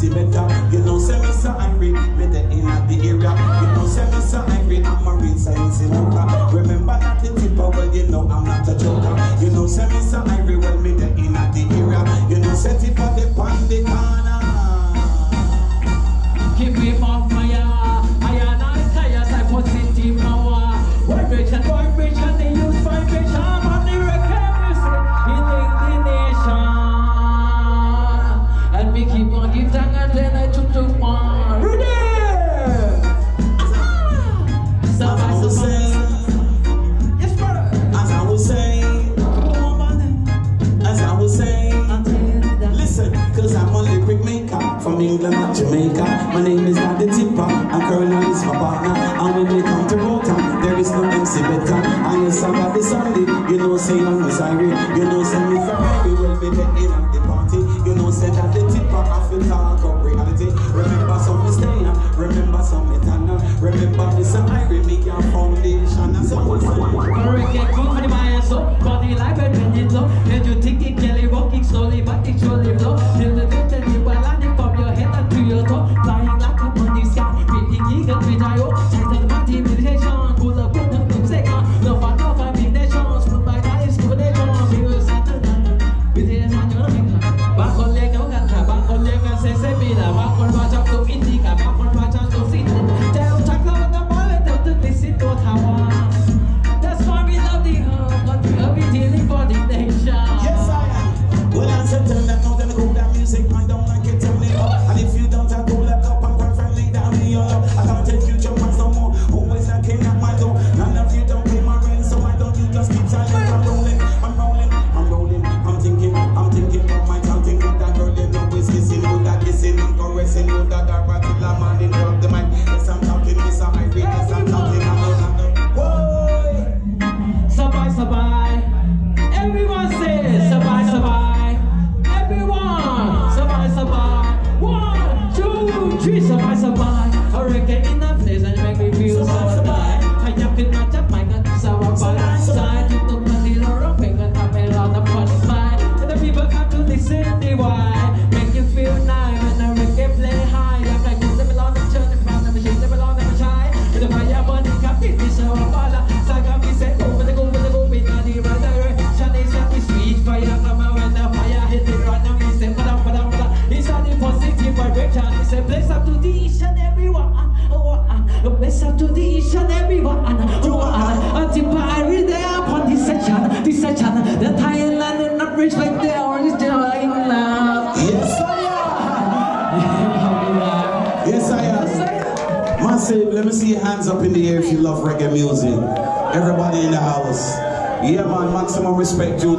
see better. You know, say me so angry, better in at the area. You know, say me so angry, I'm a real science in Remember that the tip of well, you know, I'm not a joker. You know, say me so angry, well, me the in at the area. You know, set it know, say I'm Irie. You know, say Miss Irie will be the in at the party. You know, say that the Tippa, I feel talk of reality. Remember some me stay, remember some me turn Remember Miss Irie, me your foundation. And so what's two ยสบายสบาย Hurricane in the place and make me feel บา alive ขยับขึ้นมาจับไม้กันสบายสบายสายที่ตรงนั้ที่เราร้องเพลงกันทำให้เราทำองผ่อนคลาย And the people come to the city wide make you feel nice when the reggae play high อยากได้ยินได้ไปร้องได้เชิญได้ไปฟังได้ไปชิมได้ไปลองได้ไปใช้ได้พยายามวันนี้ครับที่ที่สบายบานละสายการมีเซ็ตโอ้ไม่ได้กูไม่นด้กูเป็นนาดีไรได้เลยฉันเองฉันที่ sweet fire ทำมา when the fire hit me right now มีเซ็ตประดังประดังประดัง It's an impossible direction to the each and everyone. Oh, uh, until I there upon this section, this section. The Thailand and not rich like they are in love. Yes, I am. Yes, I am. Massive, let me see your hands up in the air if you love reggae music. Everybody in the house. Yeah, man, maximum respect due to